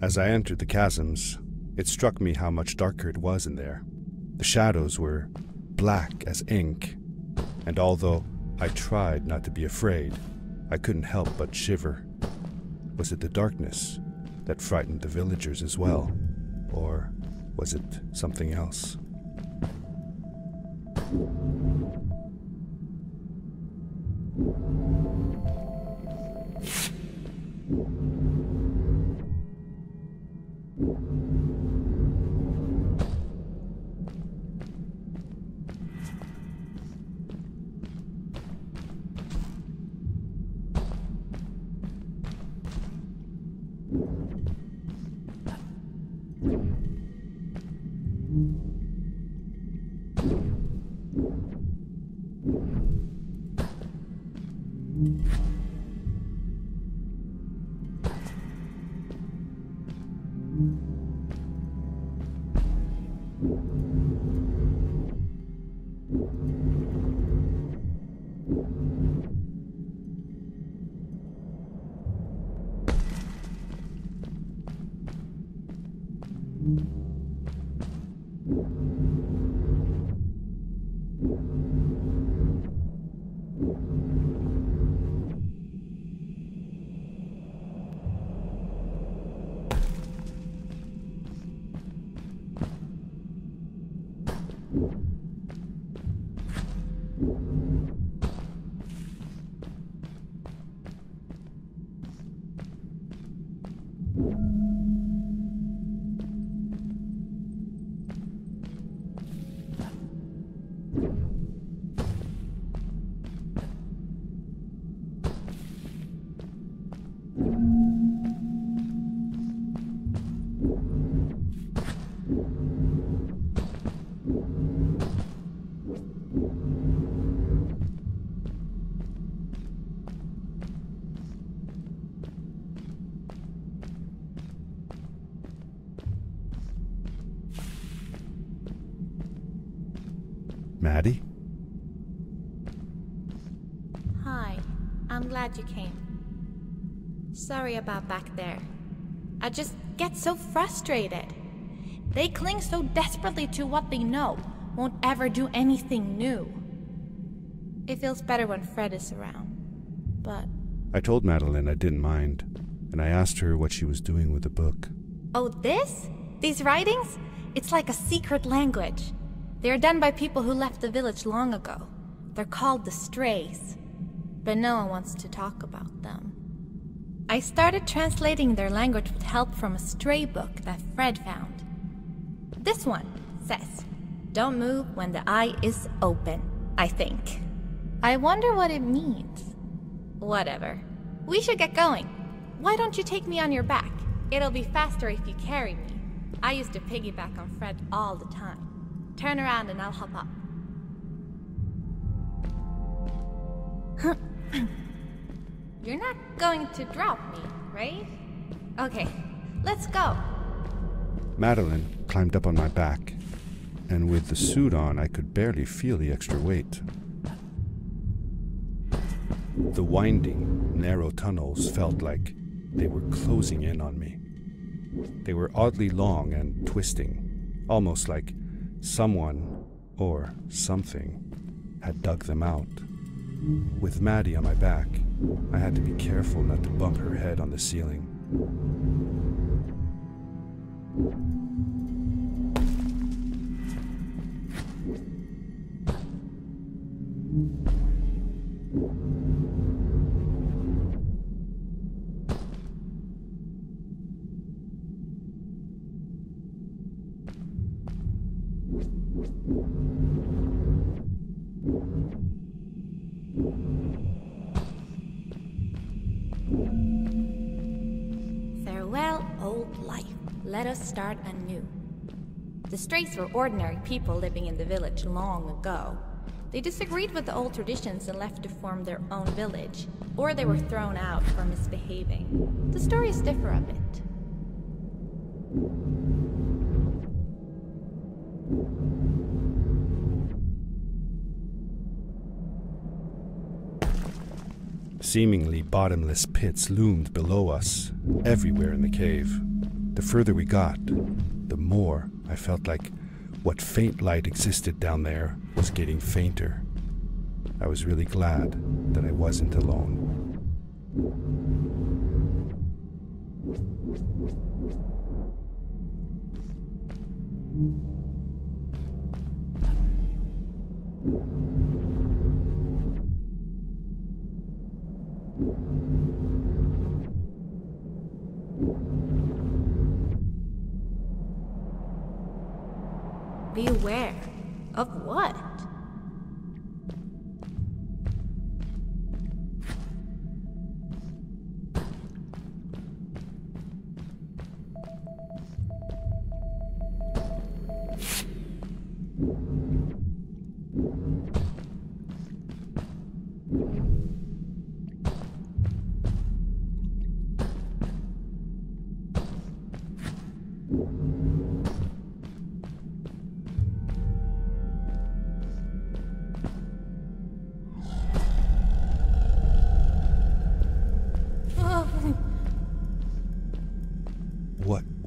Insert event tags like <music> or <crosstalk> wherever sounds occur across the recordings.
As I entered the chasms, it struck me how much darker it was in there. The shadows were black as ink, and although I tried not to be afraid, I couldn't help but shiver. Was it the darkness that frightened the villagers as well? Or was it something else? Maddie? Hi, I'm glad you came. Sorry about back there. I just get so frustrated. They cling so desperately to what they know, won't ever do anything new. It feels better when Fred is around, but. I told Madeline I didn't mind, and I asked her what she was doing with the book. Oh, this? These writings? It's like a secret language. They are done by people who left the village long ago. They're called the Strays. But no one wants to talk about them. I started translating their language with help from a stray book that Fred found. This one says, Don't move when the eye is open, I think. I wonder what it means. Whatever. We should get going. Why don't you take me on your back? It'll be faster if you carry me. I used to piggyback on Fred all the time. Turn around and I'll hop up. <laughs> You're not going to drop me, right? Okay, let's go. Madeline climbed up on my back, and with the suit on, I could barely feel the extra weight. The winding, narrow tunnels felt like they were closing in on me. They were oddly long and twisting, almost like someone or something had dug them out. With Maddie on my back, I had to be careful not to bump her head on the ceiling. Farewell, old life. Let us start anew. The Strays were ordinary people living in the village long ago. They disagreed with the old traditions and left to form their own village, or they were thrown out for misbehaving. The stories differ a bit. Seemingly bottomless pits loomed below us, everywhere in the cave. The further we got, the more I felt like what faint light existed down there was getting fainter. I was really glad that I wasn't alone. Beware. Of what?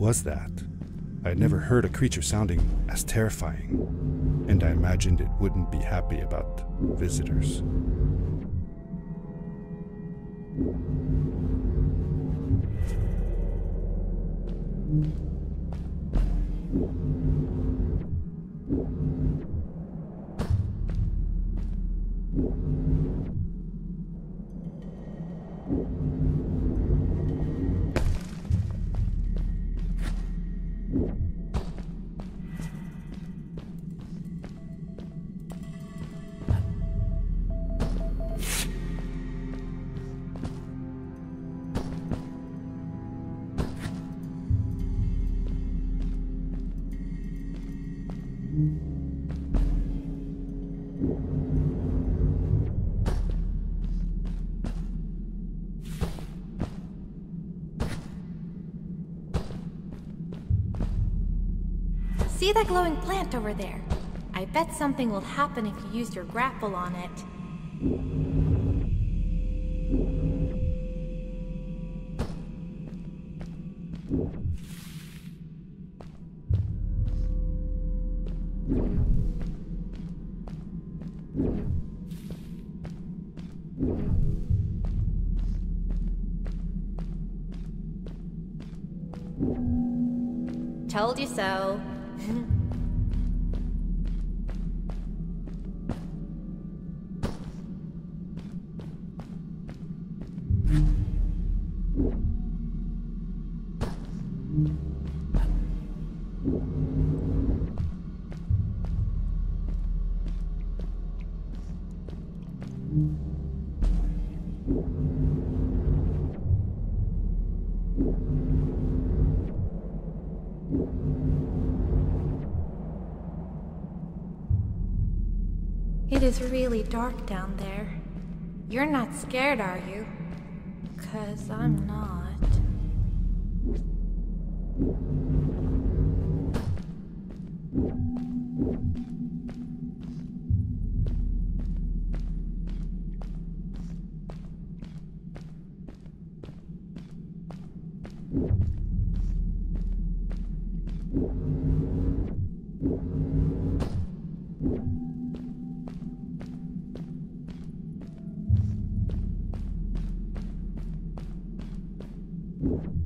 Was that? I had never heard a creature sounding as terrifying, and I imagined it wouldn't be happy about visitors. See that glowing plant over there? I bet something will happen if you use your grapple on it. Told you so. Thank mm -hmm. you. It is really dark down there. You're not scared, are you? Cause I'm not.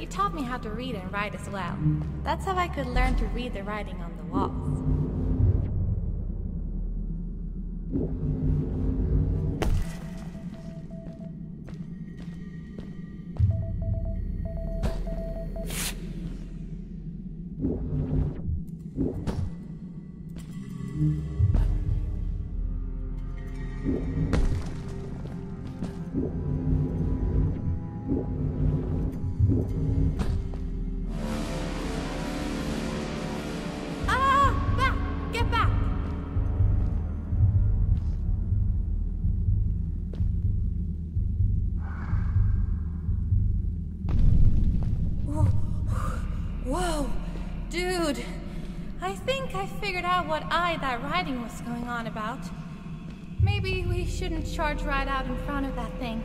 He taught me how to read and write as well. That's how I could learn to read the writing on the walls. What eye that writing was going on about. Maybe we shouldn't charge right out in front of that thing.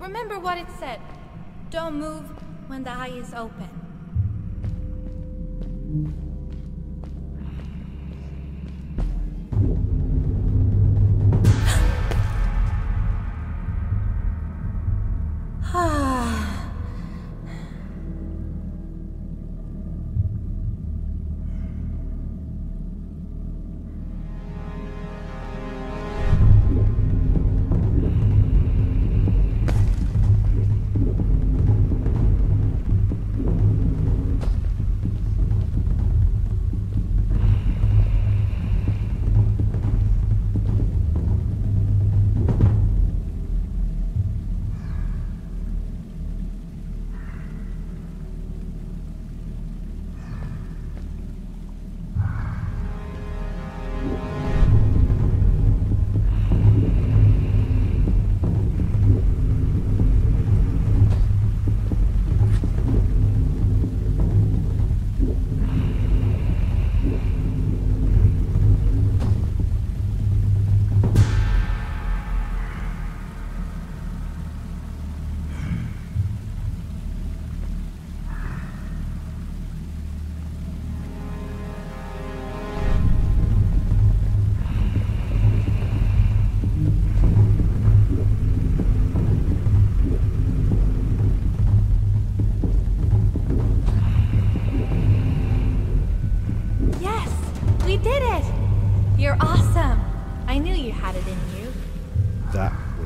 Remember what it said. Don't move when the eye is open.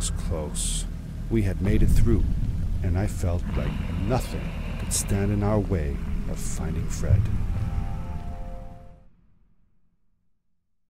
Was close. We had made it through, and I felt like nothing could stand in our way of finding Fred.